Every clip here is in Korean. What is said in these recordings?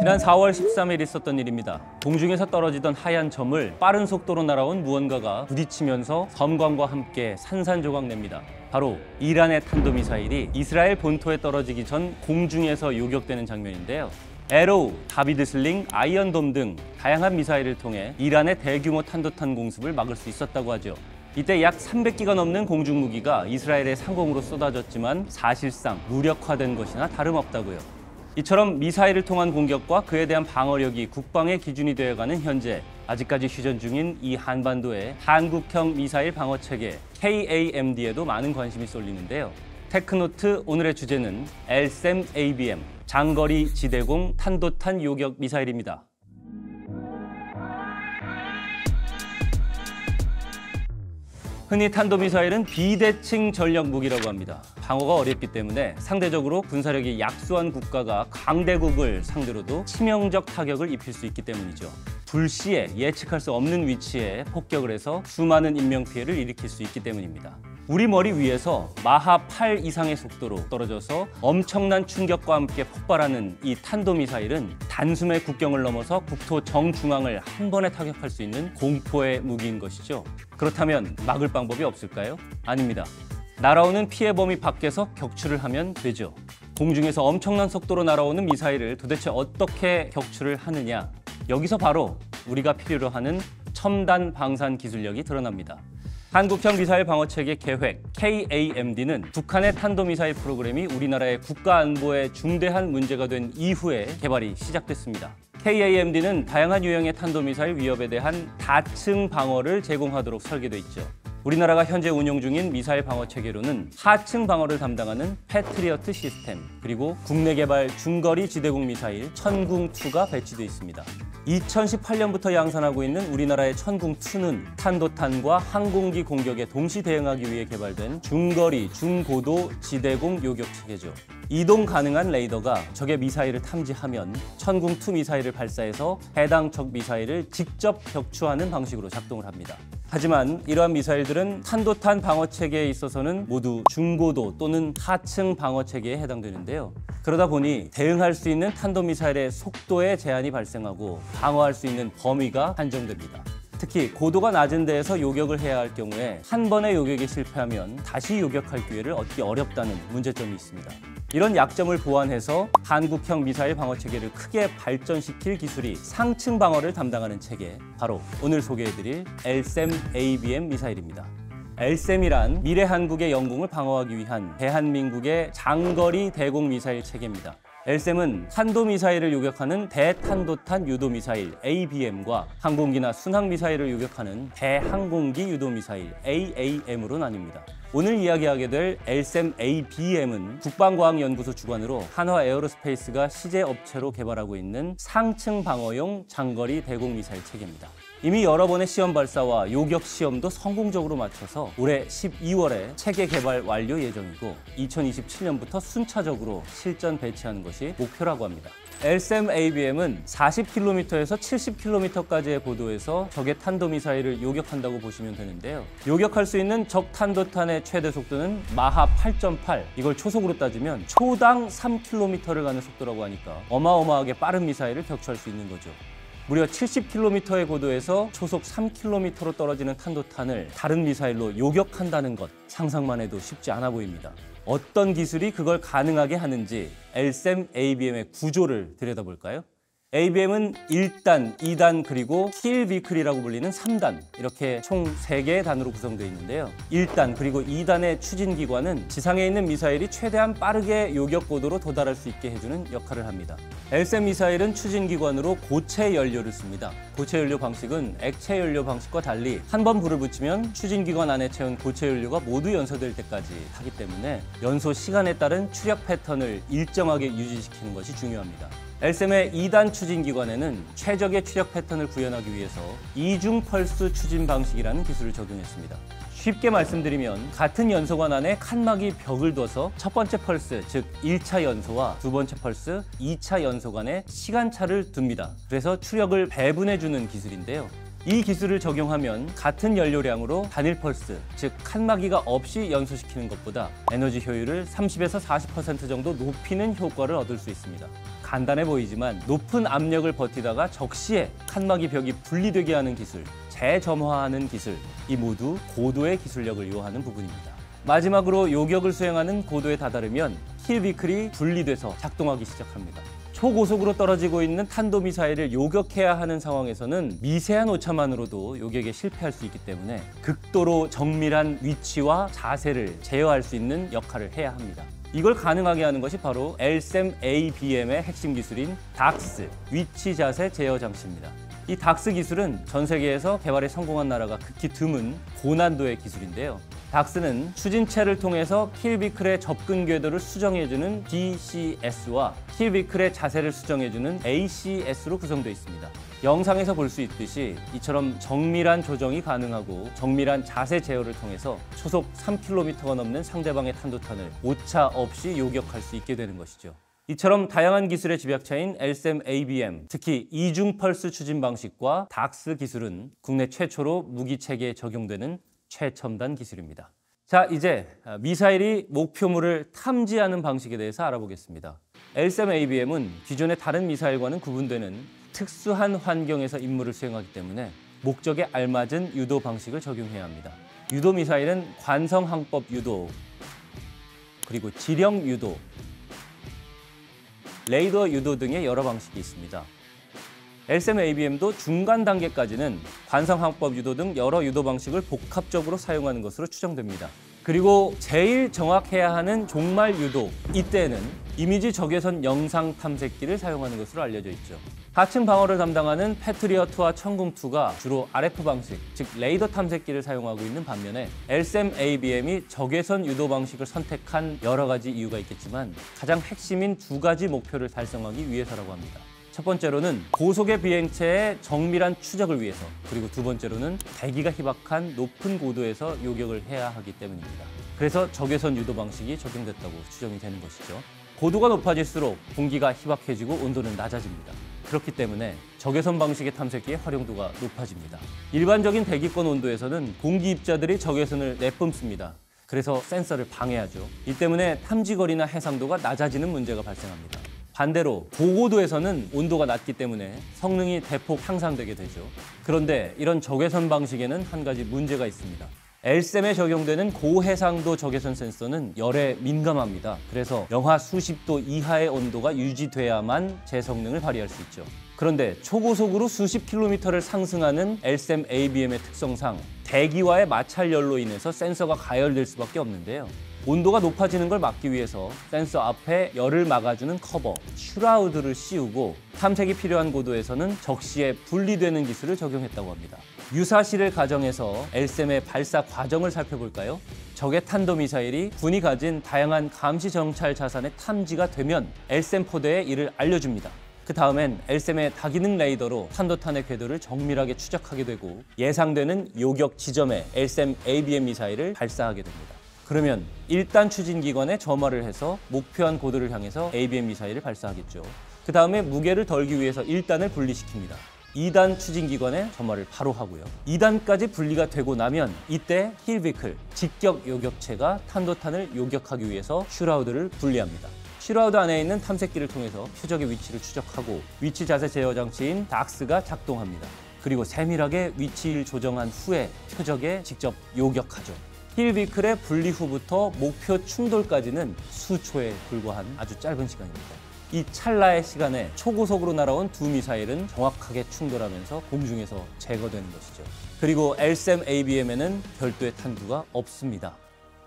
지난 4월 13일 있었던 일입니다. 공중에서 떨어지던 하얀 점을 빠른 속도로 날아온 무언가가 부딪히면서 섬광과 함께 산산조각 냅니다. 바로 이란의 탄도미사일이 이스라엘 본토에 떨어지기 전 공중에서 요격되는 장면인데요. 애로우, 다비드 슬링, 아이언돔 등 다양한 미사일을 통해 이란의 대규모 탄도탄 공습을 막을 수 있었다고 하죠. 이때 약 300기가 넘는 공중 무기가 이스라엘의 상공으로 쏟아졌지만 사실상 무력화된 것이나 다름없다고요. 이처럼 미사일을 통한 공격과 그에 대한 방어력이 국방의 기준이 되어가는 현재 아직까지 휴전 중인 이 한반도의 한국형 미사일 방어 체계 KAMD에도 많은 관심이 쏠리는데요. 테크노트 오늘의 주제는 L-SAM ABM 장거리 지대공 탄도탄 요격 미사일입니다. 흔히 탄도미사일은 비대칭 전력 무기라고 합니다. 방어가 어렵기 때문에 상대적으로 군사력이 약소한 국가가 강대국을 상대로도 치명적 타격을 입힐 수 있기 때문이죠. 불시에 예측할 수 없는 위치에 폭격을 해서 수많은 인명피해를 일으킬 수 있기 때문입니다. 우리 머리 위에서 마하 8 이상의 속도로 떨어져서 엄청난 충격과 함께 폭발하는 이 탄도미사일은 단숨에 국경을 넘어서 국토 정중앙을 한 번에 타격할 수 있는 공포의 무기인 것이죠. 그렇다면 막을 방법이 없을까요? 아닙니다. 날아오는 피해 범위 밖에서 격추를 하면 되죠. 공중에서 엄청난 속도로 날아오는 미사일을 도대체 어떻게 격추를 하느냐? 여기서 바로 우리가 필요로 하는 첨단 방산 기술력이 드러납니다. 한국형 미사일 방어 체계 계획 KAMD는 북한의 탄도미사일 프로그램이 우리나라의 국가 안보에 중대한 문제가 된 이후에 개발이 시작됐습니다. KAMD는 다양한 유형의 탄도미사일 위협에 대한 다층 방어를 제공하도록 설계돼 있죠. 우리나라가 현재 운용 중인 미사일 방어 체계로는 하층 방어를 담당하는 패트리어트 시스템 그리고 국내 개발 중거리 지대공 미사일 천궁2가 배치돼 있습니다. 2018년부터 양산하고 있는 우리나라의 천궁2는 탄도탄과 항공기 공격에 동시 대응하기 위해 개발된 중거리, 중고도 지대공 요격 체계죠. 이동 가능한 레이더가 적의 미사일을 탐지하면 천궁2 미사일을 발사해서 해당 적 미사일을 직접 격추하는 방식으로 작동을 합니다. 하지만 이러한 미사일들은 탄도탄 방어 체계에 있어서는 모두 중고도 또는 하층 방어 체계에 해당되는데요. 그러다 보니 대응할 수 있는 탄도 미사일의 속도에 제한이 발생하고 방어할 수 있는 범위가 한정됩니다. 특히 고도가 낮은 데에서 요격을 해야 할 경우에 한 번의 요격에 실패하면 다시 요격할 기회를 얻기 어렵다는 문제점이 있습니다. 이런 약점을 보완해서 한국형 미사일 방어 체계를 크게 발전시킬 기술이 상층 방어를 담당하는 체계, 바로 오늘 소개해드릴 LSAM ABM 미사일입니다. LSAM이란 미래 한국의 영공을 방어하기 위한 대한민국의 장거리 대공 미사일 체계입니다. L-SAM은 탄도미사일을 요격하는 대탄도탄 유도미사일 ABM과 항공기나 순항미사일을 요격하는 대항공기 유도미사일 AAM으로 나뉩니다. 오늘 이야기하게 될 L-SAM ABM은 국방과학연구소 주관으로 한화 에어로스페이스가 시제 업체로 개발하고 있는 상층 방어용 장거리 대공 미사일 체계입니다. 이미 여러 번의 시험 발사와 요격 시험도 성공적으로 마쳐서 올해 12월에 체계 개발 완료 예정이고 2027년부터 순차적으로 실전 배치하는 것이 목표라고 합니다. LSAM ABM은 40km에서 70km까지의 고도에서 적의 탄도미사일을 요격한다고 보시면 되는데요. 요격할 수 있는 적 탄도탄의 최대 속도는 마하 8.8. 이걸 초속으로 따지면 초당 3km를 가는 속도라고 하니까 어마어마하게 빠른 미사일을 격추할 수 있는 거죠. 무려 70km의 고도에서 초속 3km로 떨어지는 탄도탄을 다른 미사일로 요격한다는 것 상상만 해도 쉽지 않아 보입니다. 어떤 기술이 그걸 가능하게 하는지 LSAM ABM의 구조를 들여다볼까요? ABM은 1단, 2단 그리고 킬 비클이라고 불리는 3단 이렇게 총 3개의 단으로 구성되어 있는데요. 1단 그리고 2단의 추진기관은 지상에 있는 미사일이 최대한 빠르게 요격 고도로 도달할 수 있게 해주는 역할을 합니다. LSM 미사일은 추진기관으로 고체 연료를 씁니다. 고체 연료 방식은 액체 연료 방식과 달리 한 번 불을 붙이면 추진기관 안에 채운 고체 연료가 모두 연소될 때까지 하기 때문에 연소 시간에 따른 추력 패턴을 일정하게 유지시키는 것이 중요합니다. LSM의 2단 추진 기관에는 최적의 추력 패턴을 구현하기 위해서 이중 펄스 추진 방식이라는 기술을 적용했습니다. 쉽게 말씀드리면 같은 연소관 안에 칸막이 벽을 둬서 첫 번째 펄스, 즉 1차 연소와 두 번째 펄스, 2차 연소 간에 시간차를 둡니다. 그래서 추력을 배분해주는 기술인데요. 이 기술을 적용하면 같은 연료량으로 단일 펄스, 즉 칸막이가 없이 연소시키는 것보다 에너지 효율을 30에서 40% 정도 높이는 효과를 얻을 수 있습니다. 간단해 보이지만 높은 압력을 버티다가 적시에 칸막이 벽이 분리되게 하는 기술, 재점화하는 기술, 이 모두 고도의 기술력을 요하는 부분입니다. 마지막으로 요격을 수행하는 고도에 다다르면 킬비클이 분리돼서 작동하기 시작합니다. 초고속으로 떨어지고 있는 탄도미사일을 요격해야 하는 상황에서는 미세한 오차만으로도 요격에 실패할 수 있기 때문에 극도로 정밀한 위치와 자세를 제어할 수 있는 역할을 해야 합니다. 이걸 가능하게 하는 것이 바로 LSAM ABM의 핵심 기술인 DAX, 위치 자세 제어 장치입니다. 이 닥스 기술은 전 세계에서 개발에 성공한 나라가 극히 드문 고난도의 기술인데요. 닥스는 추진체를 통해서 킬비클의 접근 궤도를 수정해주는 DCS와 킬비클의 자세를 수정해주는 ACS로 구성되어 있습니다. 영상에서 볼 수 있듯이 이처럼 정밀한 조정이 가능하고 정밀한 자세 제어를 통해서 초속 3km가 넘는 상대방의 탄도탄을 오차 없이 요격할 수 있게 되는 것이죠. 이처럼 다양한 기술의 집약체인 LSAM ABM, 특히 이중 펄스 추진 방식과 닥스 기술은 국내 최초로 무기 체계에 적용되는 최첨단 기술입니다. 자, 이제 미사일이 목표물을 탐지하는 방식에 대해서 알아보겠습니다. LSAM ABM은 기존의 다른 미사일과는 구분되는 특수한 환경에서 임무를 수행하기 때문에 목적에 알맞은 유도 방식을 적용해야 합니다. 유도 미사일은 관성 항법 유도, 그리고 지령 유도, 레이더 유도 등의 여러 방식이 있습니다. LSM ABM도 중간 단계까지는 관성항법 유도 등 여러 유도 방식을 복합적으로 사용하는 것으로 추정됩니다. 그리고 제일 정확해야 하는 종말 유도, 이때는 이미지 적외선 영상 탐색기를 사용하는 것으로 알려져 있죠. 하층 방어를 담당하는 패트리어트와 천궁2가 주로 RF 방식, 즉 레이더 탐색기를 사용하고 있는 반면에 LSM ABM이 적외선 유도 방식을 선택한 여러 가지 이유가 있겠지만 가장 핵심인 두 가지 목표를 달성하기 위해서라고 합니다. 첫 번째로는 고속의 비행체의 정밀한 추적을 위해서 그리고 두 번째로는 대기가 희박한 높은 고도에서 요격을 해야 하기 때문입니다. 그래서 적외선 유도 방식이 적용됐다고 추정이 되는 것이죠. 고도가 높아질수록 공기가 희박해지고 온도는 낮아집니다. 그렇기 때문에 적외선 방식의 탐색기의 활용도가 높아집니다. 일반적인 대기권 온도에서는 공기 입자들이 적외선을 내뿜습니다. 그래서 센서를 방해하죠. 이 때문에 탐지거리나 해상도가 낮아지는 문제가 발생합니다. 반대로 고고도에서는 온도가 낮기 때문에 성능이 대폭 향상되게 되죠. 그런데 이런 적외선 방식에는 한 가지 문제가 있습니다. 엘셈에 적용되는 고해상도 적외선 센서는 열에 민감합니다. 그래서 영하 수십 도 이하의 온도가 유지돼야만 제 성능을 발휘할 수 있죠. 그런데 초고속으로 수십 킬로미터를 상승하는 엘셈 ABM의 특성상 대기와의 마찰열로 인해서 센서가 가열될 수밖에 없는데요. 온도가 높아지는 걸 막기 위해서 센서 앞에 열을 막아주는 커버, shroud를 씌우고 탐색이 필요한 고도에서는 적시에 분리되는 기술을 적용했다고 합니다. 유사시를 가정해서 L-SAM의 발사 과정을 살펴볼까요? 적의 탄도미사일이 군이 가진 다양한 감시 정찰 자산에 탐지가 되면 L-SAM 포대에 이를 알려줍니다. 그 다음엔 L-SAM의 다기능 레이더로 탄도탄의 궤도를 정밀하게 추적하게 되고 예상되는 요격 지점에 L-SAM ABM 미사일을 발사하게 됩니다. 그러면 1단 추진 기관에 점화를 해서 목표한 고도를 향해서 ABM 미사일을 발사하겠죠. 그 다음에 무게를 덜기 위해서 1단을 분리시킵니다. 2단 추진기관에 점화를 바로 하고요. 2단까지 분리가 되고 나면 이때 kill vehicle, 직격 요격체가 탄도탄을 요격하기 위해서 shroud를 분리합니다. shroud 안에 있는 탐색기를 통해서 표적의 위치를 추적하고 위치 자세 제어 장치인 DACS가 작동합니다. 그리고 세밀하게 위치를 조정한 후에 표적에 직접 요격하죠. 힐비클의 분리 후부터 목표 충돌까지는 수초에 불과한 아주 짧은 시간입니다. 이 찰나의 시간에 초고속으로 날아온 두 미사일은 정확하게 충돌하면서 공중에서 제거되는 것이죠. 그리고 LSAM ABM에는 별도의 탄두가 없습니다.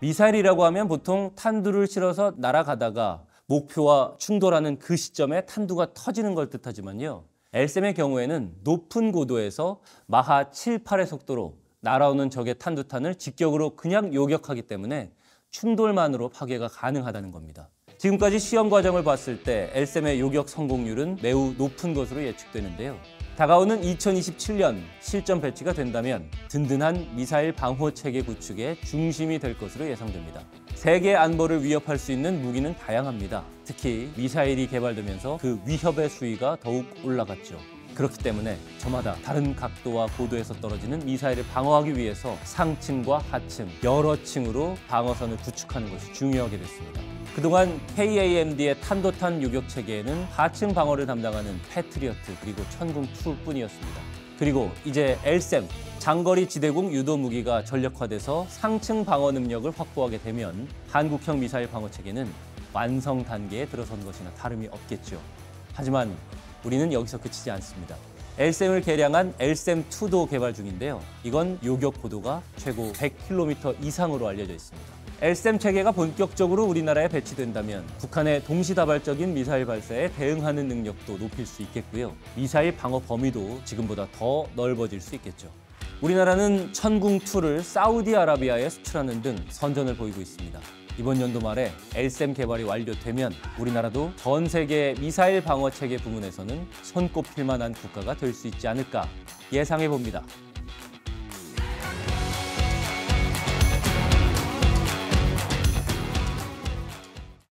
미사일이라고 하면 보통 탄두를 실어서 날아가다가 목표와 충돌하는 그 시점에 탄두가 터지는 걸 뜻하지만요. LSAM의 경우에는 높은 고도에서 마하 7, 8의 속도로 날아오는 적의 탄두탄을 직격으로 그냥 요격하기 때문에 충돌만으로 파괴가 가능하다는 겁니다. 지금까지 시험 과정을 봤을 때 엘셈의 요격 성공률은 매우 높은 것으로 예측되는데요. 다가오는 2027년 실전 배치가 된다면 든든한 미사일 방호 체계 구축의 중심이 될 것으로 예상됩니다. 세계 안보를 위협할 수 있는 무기는 다양합니다. 특히 미사일이 개발되면서 그 위협의 수위가 더욱 올라갔죠. 그렇기 때문에 저마다 다른 각도와 고도에서 떨어지는 미사일을 방어하기 위해서 상층과 하층 여러 층으로 방어선을 구축하는 것이 중요하게 됐습니다. 그동안 KAMD의 탄도탄 요격 체계에는 하층 방어를 담당하는 패트리어트 그리고 천궁2뿐이었습니다. 그리고 이제 LSAM 장거리 지대공 유도 무기가 전력화돼서 상층 방어 능력을 확보하게 되면 한국형 미사일 방어 체계는 완성 단계에 들어선 것이나 다름이 없겠죠. 하지만 우리는 여기서 그치지 않습니다. LSAM을 개량한 LSAM2도 개발 중인데요. 이건 요격 고도가 최고 100km 이상으로 알려져 있습니다. LSAM 체계가 본격적으로 우리나라에 배치된다면 북한의 동시다발적인 미사일 발사에 대응하는 능력도 높일 수 있겠고요. 미사일 방어 범위도 지금보다 더 넓어질 수 있겠죠. 우리나라는 천궁2를 사우디아라비아에 수출하는 등 선전을 보이고 있습니다. 이번 연도 말에 LSAM 개발이 완료되면 우리나라도 전 세계 미사일 방어 체계 부문에서는 손꼽힐 만한 국가가 될 수 있지 않을까 예상해 봅니다.